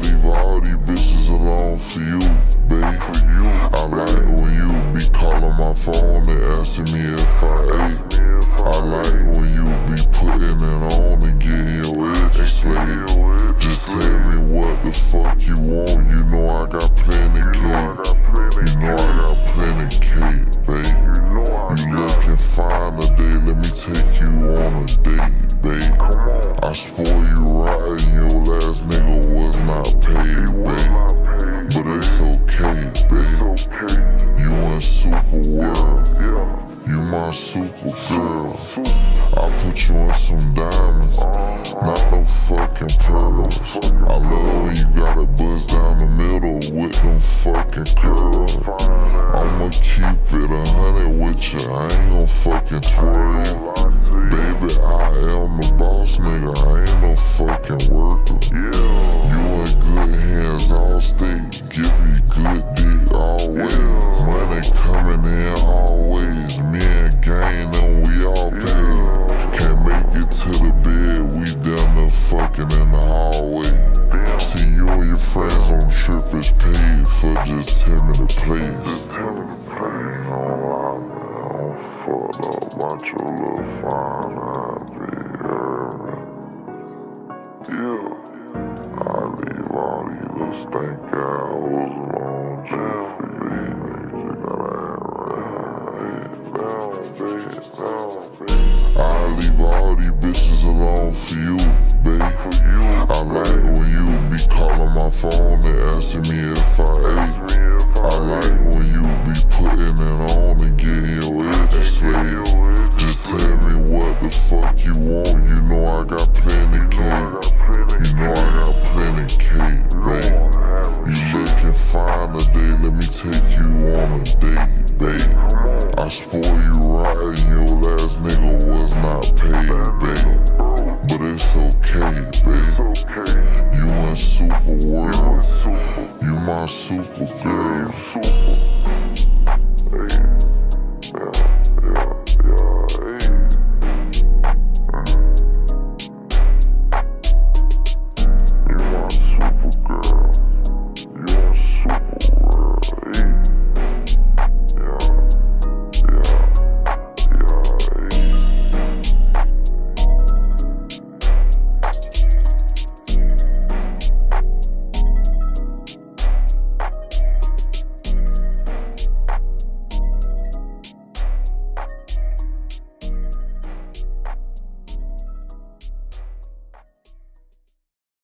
leave all these bitches alone for you, babe. I like when you be calling my phone and asking me if I ate. I like when you be putting it on and getting your edge slayed. Just tell me what the fuck you want. You know I got plenty cake. You know I got plenty cake, babe. You looking fine today? Let me take you on a date, babe. I spoil you right and your last nigga was You my super girl. I put you in some diamonds, not no fucking pearls. I love you got it buzz down the middle with them fucking curls. I'ma keep it a hundred with you, I ain't gon' fucking twirl. Baby, I am the boss nigga, I ain't no fucking worker. You in good hands, Allstate, give you hallway. See you and your friends on the trip is paid for just 10 minute plays. I leave all these bitches alone for you, babe. I like when you be calling my phone and asking me if I ate. I like when you be putting it on and getting your edges slayed. Just tell me what the fuck you want. You know I got plenty cake. You know I got plenty cake, babe. You looking fine today. Let me take you on a date, babe. I spoil you right and your last nigga was not paid, babe. But it's okay, babe. You in super world. You my super girl.